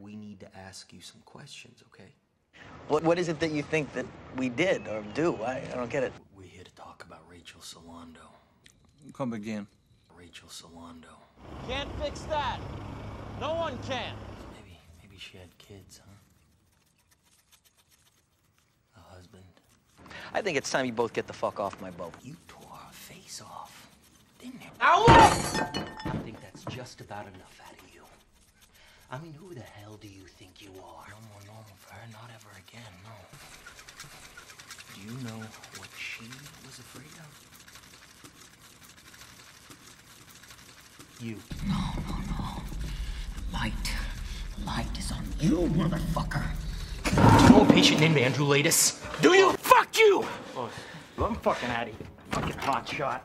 we need to ask you some questions, okay? What, what is it that you think that we did or do? I, I don't get it. We're here to talk about Rachel Solando. Come again. Rachel Solando. Can't fix that. No one can. Maybe, maybe she had kids, huh? A husband. I think it's time you both get the fuck off my boat. You tore her face off, didn't you? Ow! I think that's just about enough out of you. I mean, who the hell do you think you are? No more normal for her, not ever again, no. Do you know what she was afraid of? You. No, no, no. Light. Light is on you, motherfucker. Do You know a patient named Andrew Laeddis? Do you? Fuck you! I'm fucking Addy. Fucking hot shot.